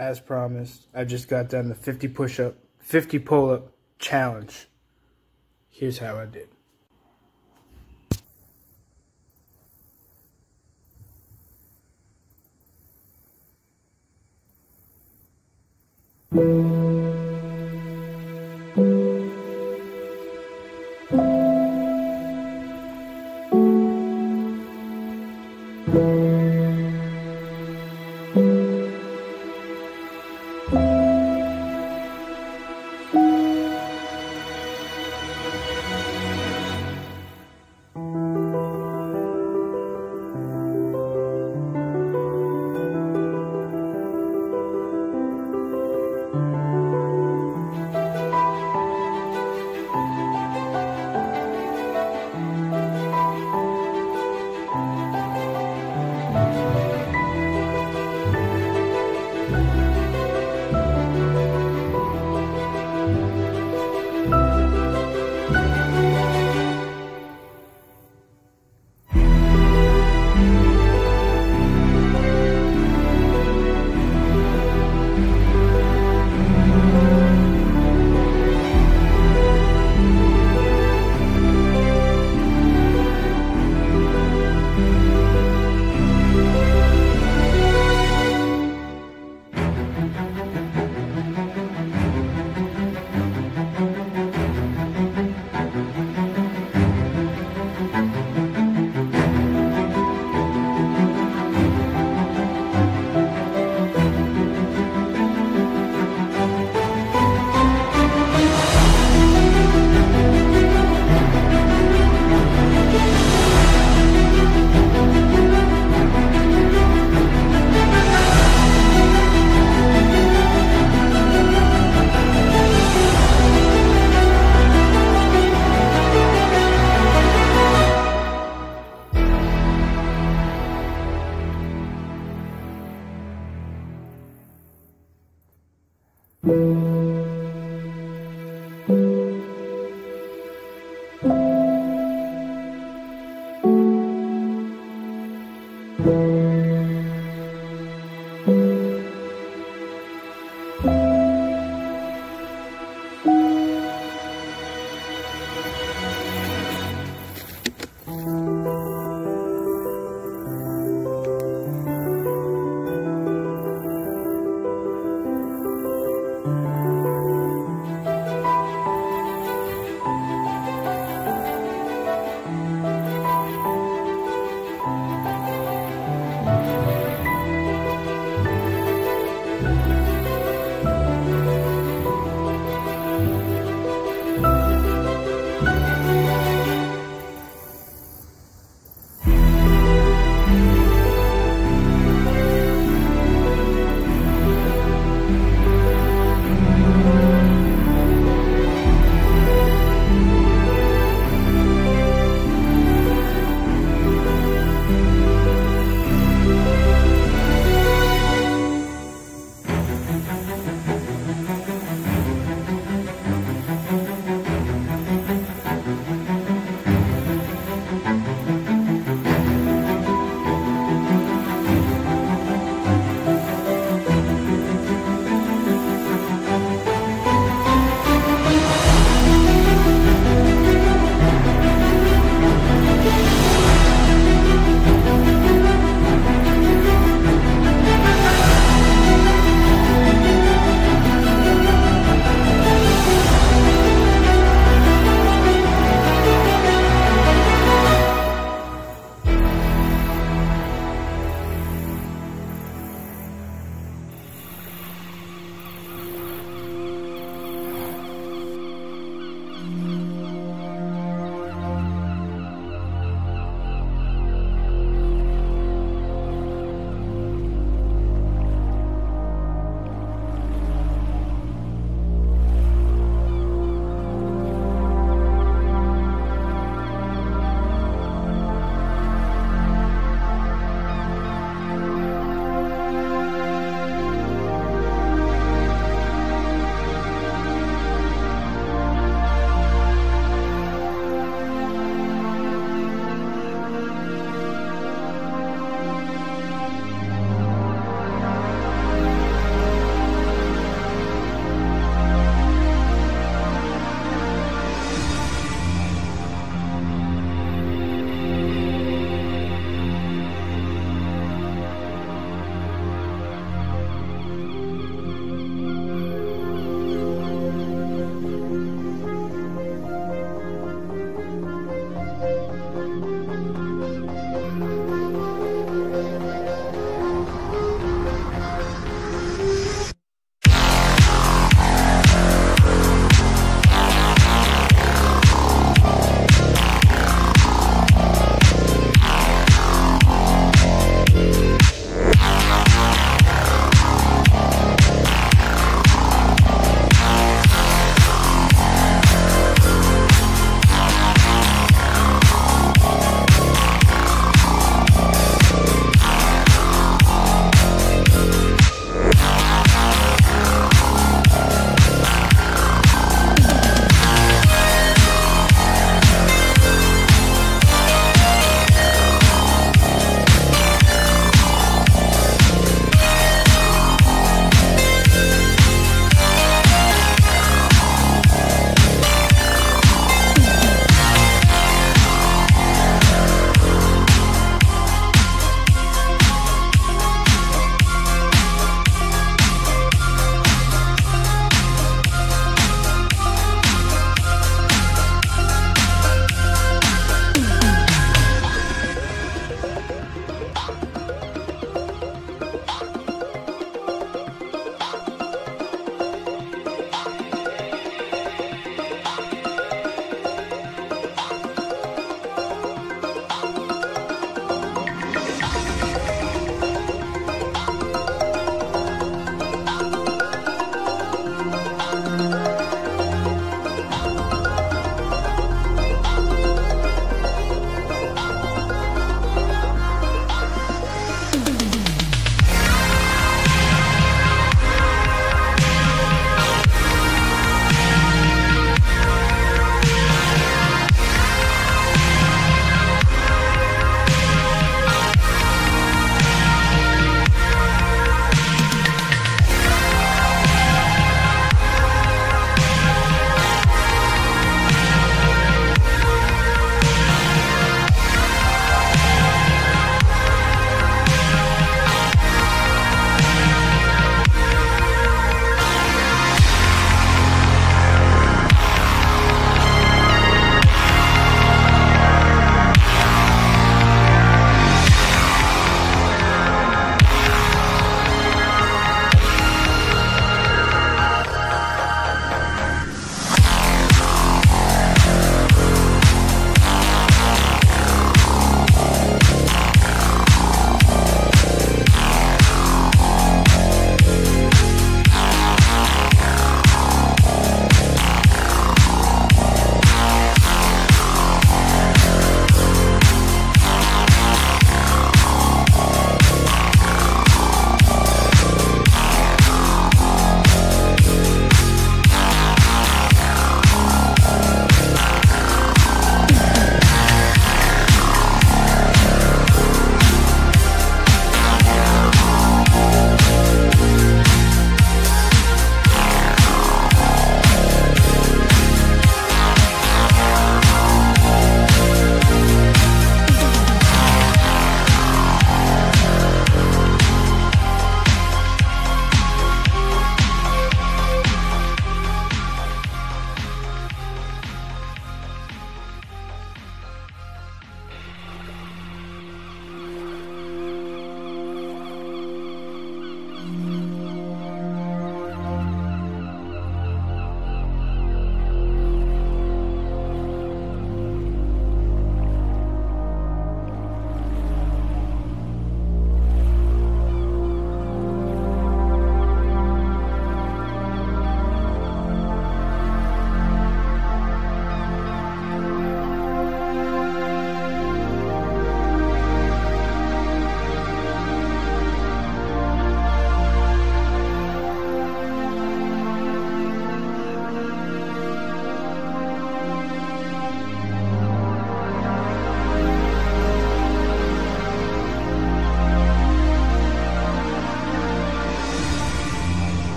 as promised, I just got done the 50 push-up, 50 pull-up challenge. Here's how I did.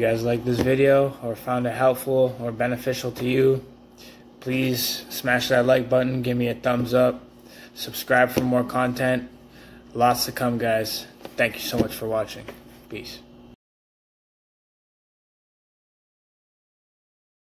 You guys like this video or found it helpful or beneficial to you, please smash that like button, give me a thumbs up, subscribe for more content. Lots to come, guys. Thank you so much for watching. Peace.